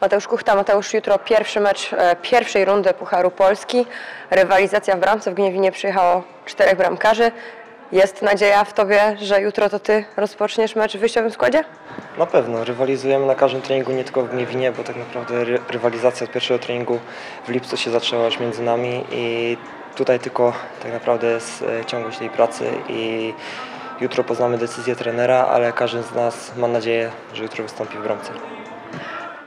Mateusz Kuchta, Mateusz jutro pierwszy mecz e, pierwszej rundy Pucharu Polski. Rywalizacja w bramce w Gniewinie przyjechało czterech bramkarzy. Jest nadzieja w Tobie, że jutro to Ty rozpoczniesz mecz w wyjściowym składzie? Na pewno, rywalizujemy na każdym treningu, nie tylko w Gniewinie, bo tak naprawdę ry- rywalizacja od pierwszego treningu w lipcu się zaczęła już między nami i tutaj tylko tak naprawdę jest e, ciągłość tej pracy i jutro poznamy decyzję trenera, ale każdy z nas ma nadzieję, że jutro wystąpi w bramce.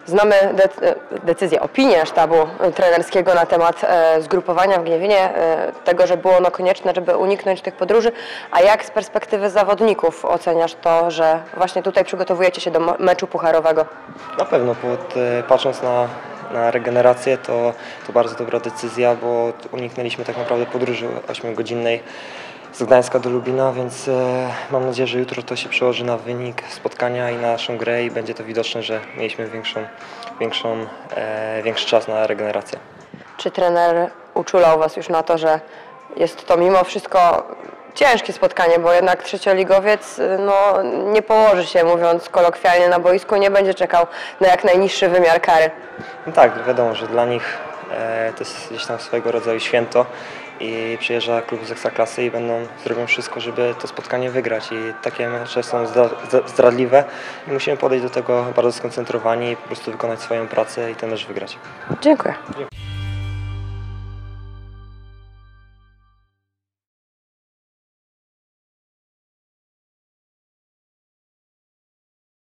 Znamy de- decyzję, opinię sztabu trenerskiego na temat e, zgrupowania w Gniewinie, e, tego, że było ono konieczne, żeby uniknąć tych podróży. A jak z perspektywy zawodników oceniasz to, że właśnie tutaj przygotowujecie się do meczu pucharowego? Na pewno, patrząc na, na regenerację, to, to bardzo dobra decyzja, bo uniknęliśmy tak naprawdę podróży 8-godzinnej z Gdańska do Lubina, więc e, mam nadzieję, że jutro to się przełoży na wynik spotkania i na naszą grę i będzie to widoczne, że mieliśmy większą, większą, e, większy czas na regenerację. Czy trener uczulał Was już na to, że jest to mimo wszystko ciężkie spotkanie, bo jednak trzecioligowiec y, no, nie położy się, mówiąc kolokwialnie, na boisku, nie będzie czekał na jak najniższy wymiar kary. No tak, wiadomo, że dla nich e, to jest gdzieś tam swojego rodzaju święto i przyjeżdża klub z Ekstraklasy i będą, zrobią wszystko, żeby to spotkanie wygrać i takie mecze są zdra- zdra- zdradliwe i musimy podejść do tego bardzo skoncentrowani i po prostu wykonać swoją pracę i ten mecz wygrać. Dziękuję. Dziękuję.